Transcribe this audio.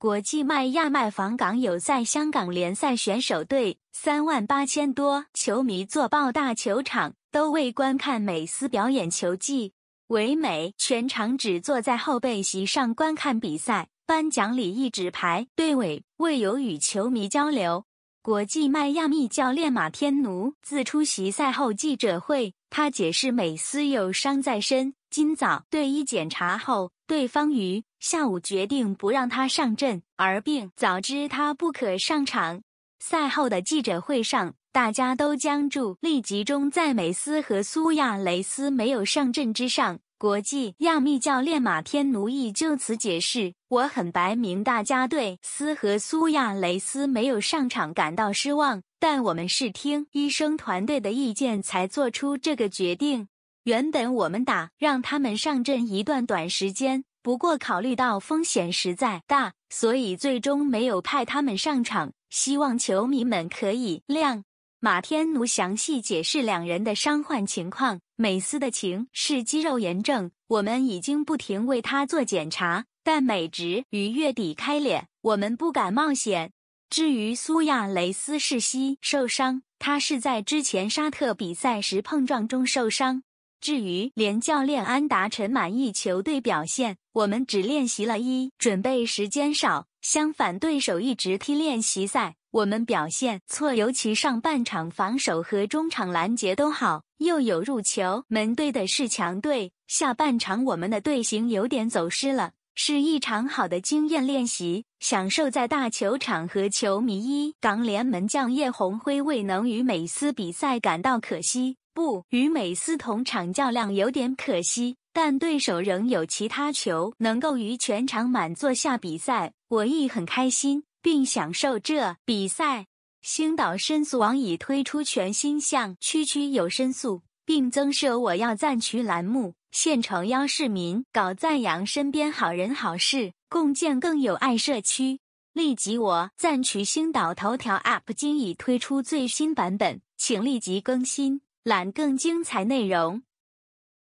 国际迈亚麦访港友赛香港联赛选手队三万八千多球迷坐爆大球场，都为观看美斯表演球技。唯美全场只坐在后备席上观看比赛，颁奖礼一纸牌，队尾未有与球迷交流。国际迈亚密教练马天奴自出席赛后记者会，他解释美斯有伤在身，今早队医检查后，对方于下午决定不让他上阵，而并早知他不可上场。赛后的记者会上。大家都将注力集中在美斯和苏亚雷斯没有上阵之上。国际亚密教练马天奴亦就此解释：“我很白明大家对斯和苏亚雷斯没有上场感到失望，但我们是听医生团队的意见才做出这个决定。原本我们打让他们上阵一段短时间，不过考虑到风险实在大，所以最终没有派他们上场。希望球迷们可以谅。”马天奴详细解释两人的伤患情况。美斯的情是肌肉炎症，我们已经不停为他做检查，但美职于月底开脸，我们不敢冒险。至于苏亚雷斯是膝受伤，他是在之前沙特比赛时碰撞中受伤。至于连教练安达臣满意球队表现，我们只练习了一准备时间少，相反对手一直踢练习赛。我们表现错，尤其上半场防守和中场拦截都好，又有入球。门对的是强队，下半场我们的队形有点走失了，是一场好的经验练习，享受在大球场和球迷。一港联门将叶红辉未能与美斯比赛感到可惜，不与美斯同场较量有点可惜，但对手仍有其他球能够于全场满座下比赛，我亦很开心。并享受这比赛。星岛申诉网已推出全新向区区有申诉，并增设我要赞区栏目，现诚邀市民搞赞扬身边好人好事，共建更有爱社区。立即我赞取星岛头条 App 今已推出最新版本，请立即更新，览更精彩内容。